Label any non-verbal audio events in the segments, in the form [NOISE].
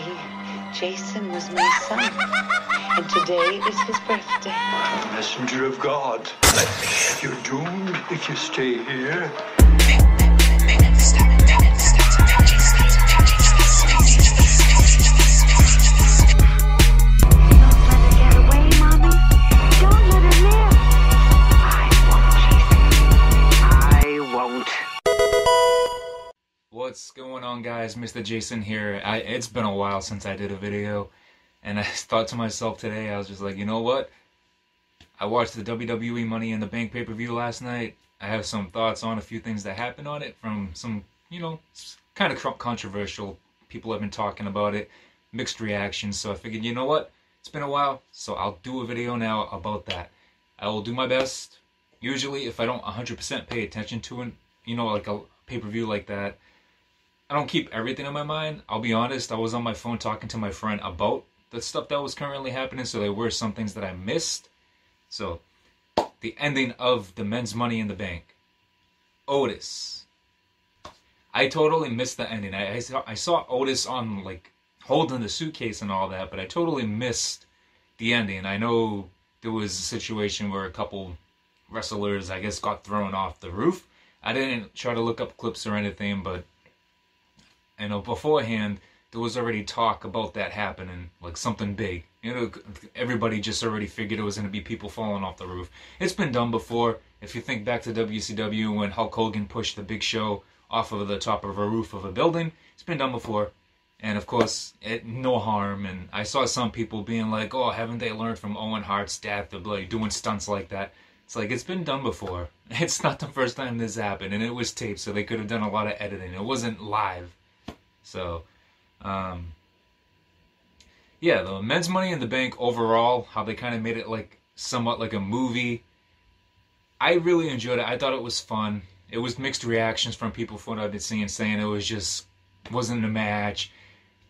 see, Jason was my son, and today is his birthday. Messenger of God. You're doomed if you stay here. Going guys? Mistah JaySin here. I, it's been a while since I did a video, and [LAUGHS] I thought to myself today, I was just like, you know what? I watched the WWE Money in the Bank pay per view last night. I have some thoughts on a few things that happened on it from some, you know, kind of controversial. People have been talking about it, mixed reactions. So I figured, you know what? It's been a while, so I'll do a video now about that. I will do my best. Usually, if I don't 100% pay attention to it, you know, like a pay per view like that, I don't keep everything in my mind. I'll be honest, I was on my phone talking to my friend about the stuff that was currently happening, so there were some things that I missed. So, the ending of the men's money in the bank. Otis. I totally missed the ending. I, I, saw, I saw Otis on, like, holding the suitcase and all that, but I totally missed the ending. I know there was a situation where a couple wrestlers, I guess, got thrown off the roof. I didn't try to look up clips or anything, but I know beforehand there was already talk about that happening, like something big. You know, everybody just already figured it was going to be people falling off the roof. It's been done before. If you think back to WCW when Hulk Hogan pushed the Big Show off of the top of a roof of a building, it's been done before. And of course, it, no harm. And I saw some people being like, "Oh, haven't they learned from Owen Hart's death of like doing stunts like that?" It's like it's been done before. [LAUGHS] It's not the first time this happened, and it was taped, so they could have done a lot of editing. It wasn't live. So, um, yeah, the men's money in the bank overall, how they kind of made it like somewhat like a movie. I really enjoyed it. I thought it was fun. It was mixed reactions from people from what I've been seeing, saying it was just wasn't a match.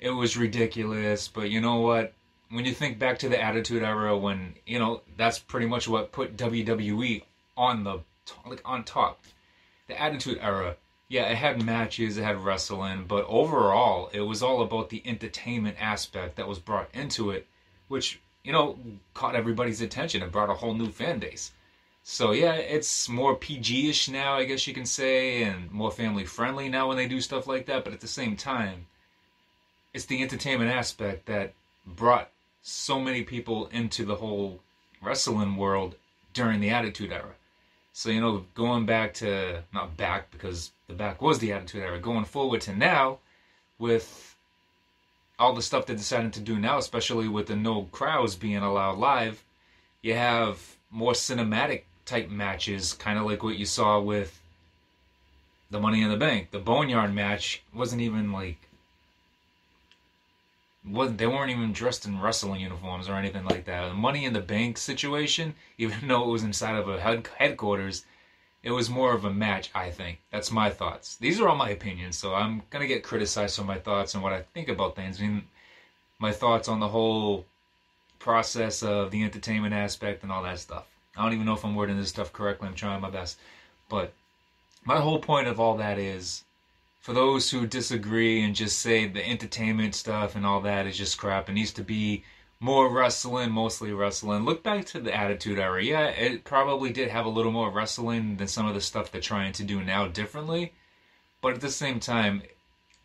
It was ridiculous. But you know what? When you think back to the Attitude Era, when you know that's pretty much what put WWE on the like on top. The Attitude Era yeah, it had matches, it had wrestling, but overall, it was all about the entertainment aspect that was brought into it, which, you know, caught everybody's attention and brought a whole new fan base. So, yeah, it's more PG ish now, I guess you can say, and more family friendly now when they do stuff like that, but at the same time, it's the entertainment aspect that brought so many people into the whole wrestling world during the Attitude Era. So, you know, going back to, not back because the back was the Attitude Era, going forward to now with all the stuff they're deciding to do now, especially with the no crowds being allowed live, you have more cinematic type matches, kind of like what you saw with the Money in the Bank. The Boneyard match wasn't even like they weren't even dressed in wrestling uniforms or anything like that. The Money in the Bank situation, [LAUGHS] even though it was inside of a head, headquarters, it was more of a match. I think that's my thoughts. These are all my opinions, so I'm gonna get criticized for my thoughts and what I think about things. I mean, my thoughts on the whole process of the entertainment aspect and all that stuff. I don't even know if I'm wording this stuff correctly. I'm trying my best, but my whole point of all that is for those who disagree and just say the entertainment stuff and all that is just crap, it needs to be more wrestling, mostly wrestling. Look back to the Attitude Era. Yeah, it probably did have a little more wrestling than some of the stuff they're trying to do now differently. But at the same time,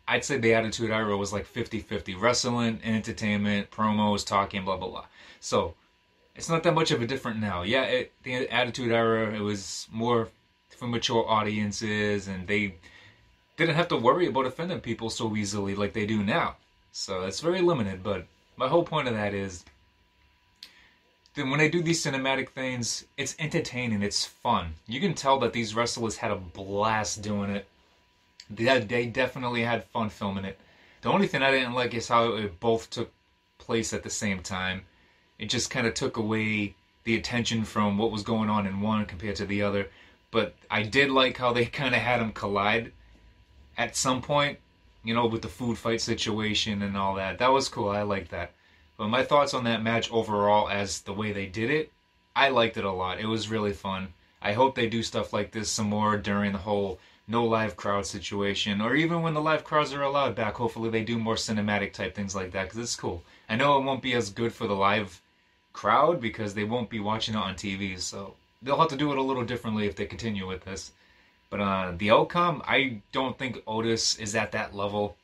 I'd say the Attitude Era was like 50 50 wrestling, entertainment, promos, talking, blah, blah, blah. So it's not that much of a different now. Yeah, it, the Attitude Era, it was more for mature audiences and they didn't have to worry about offending people so easily like they do now. So it's very limited, but my whole point of that is then when they do these cinematic things, it's entertaining, it's fun. You can tell that these wrestlers had a blast doing it. They, they definitely had fun filming it. The only thing I didn't like is how it both took place at the same time. It just kind of took away the attention from what was going on in one compared to the other. But I did like how they [LAUGHS] kind of had them collide at some point, you know, with the food fight situation and all that. That was cool. I liked that. But my thoughts on that match overall, as the way they did it, I liked it a lot. It was really fun. I hope they do stuff like this some more during the whole no live crowd situation, or even when the live crowds are allowed back, hopefully they do more cinematic type things like that because it's cool. I know it won't be as good for the live crowd because they won't be watching it on TV, so they'll have to do it a little differently if they continue with this. But uh, the outcome, I don't think Otis is at that level.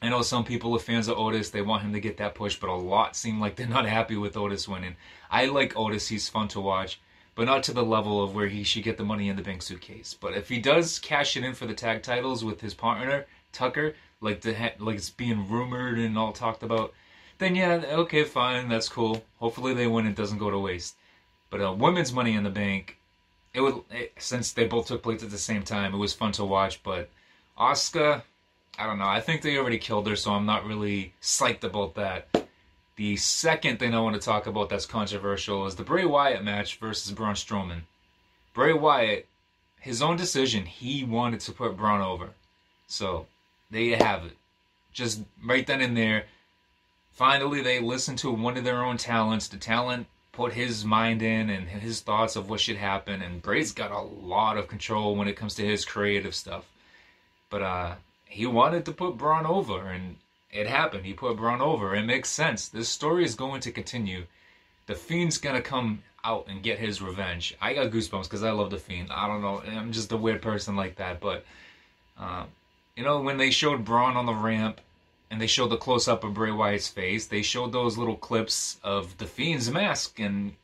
I know some people are fans of Otis, they want him to get that push, but a lot seem like they're not happy with Otis winning. I like Otis, he's fun to watch, but not to the level of where he should get the money in the bank suitcase. But if he does cash it in for the tag titles with his partner, Tucker, like the like it's being rumored and all talked about, then yeah, okay, fine, that's cool. Hopefully they win, and it doesn't go to waste. But uh, women's money in the bank, it would it, since they both took place at the same time, it was fun to watch. But Asuka, I don't know. I think they already killed her, so I'm not really psyched about that. The second thing I want to talk about that's controversial is the Bray Wyatt match versus Braun Strowman. Bray Wyatt, his own decision, he wanted to put Braun over. So, there you have it. Just right then and there, finally they listened to one of their own talents. The talent put his mind in and his thoughts of what should happen, and Bray's got a lot of control when it comes to his creative stuff. But uh, he wanted to put Braun over, and it happened. He put Braun over. It makes sense. This story is going to continue. The Fiend's gonna come out and get his revenge. I got goosebumps because I love the Fiend. I don't know. I'm just a weird person like that. But um, you know, when they showed Braun on the ramp and they showed the close up of Bray Wyatt's face, they showed those little clips of the Fiend's mask and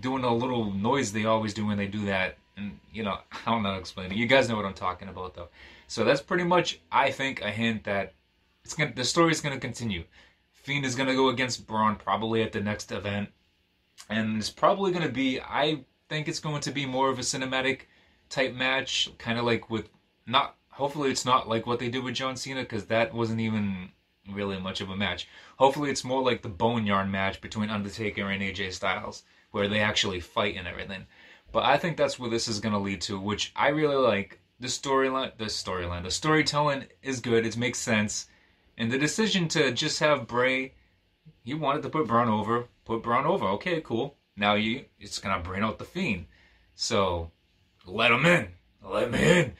doing a little noise they always do when they do that. And you know, [LAUGHS] I don't know how to explain it. You guys know what I'm talking about, though. So that's pretty much, I think, a hint that it's gonna the story is gonna continue. Fiend is gonna go against Braun probably at the next event, and it's probably gonna be. I think it's going to be more of a cinematic type match, kind of like with not. Hopefully, it's not like what they did with John Cena because that wasn't even really much of a match. Hopefully, it's more like the Boneyard match between Undertaker and AJ Styles, where they actually fight and everything. But I think that's where this is gonna lead to, which I really like. The storyline, the storyline, the storytelling is good. It makes sense and the decision to just have Bray, he wanted to put Braun over, put Braun over. Okay, cool. Now you, it's gonna bring out the Fiend. So let him in. Let him in.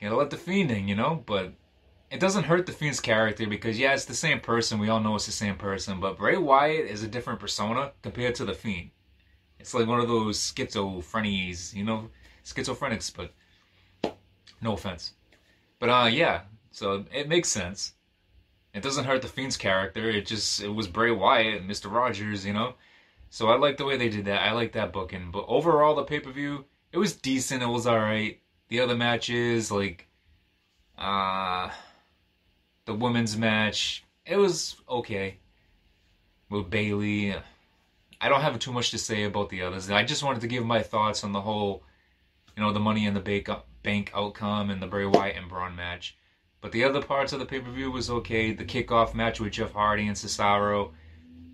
Gotta let the Fiend in, you know. But it doesn't hurt the Fiend's character because yeah, it's the same person. We all know it's the same person. But Bray Wyatt is a different persona compared to the Fiend. It's like one of those schizophrenies, you know, schizophrenics. But no offense. But uh, yeah. So it makes sense. It doesn't hurt the Fiend's character. It just it was Bray Wyatt and Mr. Rogers, you know. So I like the way they did that. I like that booking. But overall, the pay per view it was decent. It was all right. The other matches, like, uh, the women's match, it was okay. With Bayley. I don't have too much to say about the others. I just wanted to give my thoughts on the whole, you know, the Money in the Bank bank outcome and the Bray Wyatt and Braun match. But the other parts of the pay per view was okay. The kickoff match with Jeff Hardy and Cesaro.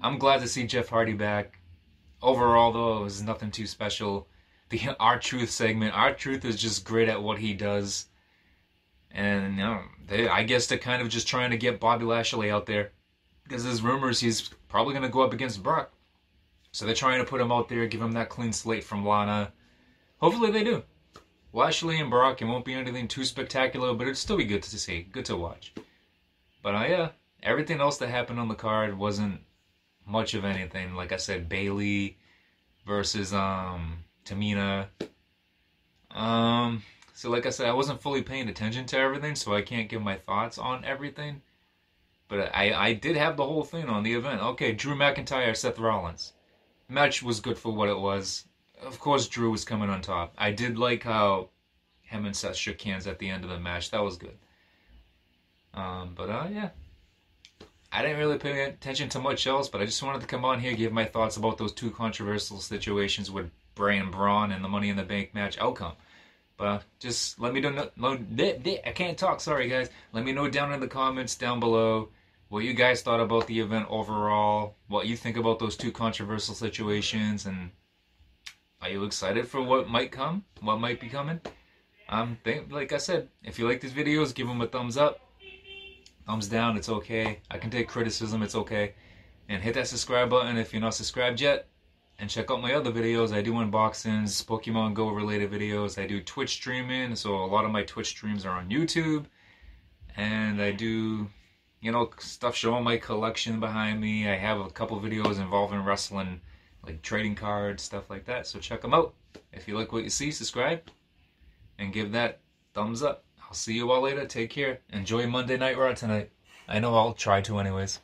I'm glad to see Jeff Hardy back. Overall, though, it was nothing too special. The R-Truth segment, R-Truth is just great at what he does. And, you know, they, I guess they're kind of just trying to get Bobby Lashley out there. Because there's rumors he's probably going to go up against Brock. So they're trying to put him out there, give him that clean slate from Lana. Hopefully they do. Lashley and Brock, it won't be anything too spectacular, but it'd still be good to see, good to watch. But uh, yeah, everything else that happened on the card wasn't much of anything. Like I said, Bayley versus um Tamina. Um, so like I said, I wasn't fully paying attention to everything, so I can't give my thoughts on everything. But I I did have the whole thing on the event. Okay, Drew McIntyre, Seth Rollins. match was good for what it was of course, Drew was coming on top. I did like how him and Seth shook hands at the end of the match. That was good. Um, but uh, yeah, I didn't really pay attention to much else. But I just wanted to come on here give my thoughts about those two controversial situations with Bray and Braun and the Money in the Bank match outcome. But just let me know. know I can't talk. Sorry, guys. Let me know down in the comments down below what you guys thought about the event overall. What you think about those two controversial situations and are you excited for what might come? What might be coming? Um, think, like I said, if you like these videos, give them a thumbs up. Thumbs down, it's okay. I can take criticism, it's okay. And hit that subscribe button if you're not subscribed yet. And check out my other videos. I do unboxings, Pokemon Go related videos. I do Twitch streaming, so a lot of my Twitch streams are on YouTube. And I do, you know, stuff showing my collection behind me. I have a couple videos involving wrestling, like trading cards, stuff like that. So check them out. If you like what you see, subscribe and give that thumbs up. I'll see you all later. Take care. Enjoy Monday Night Raw tonight. I know I'll try to, anyways.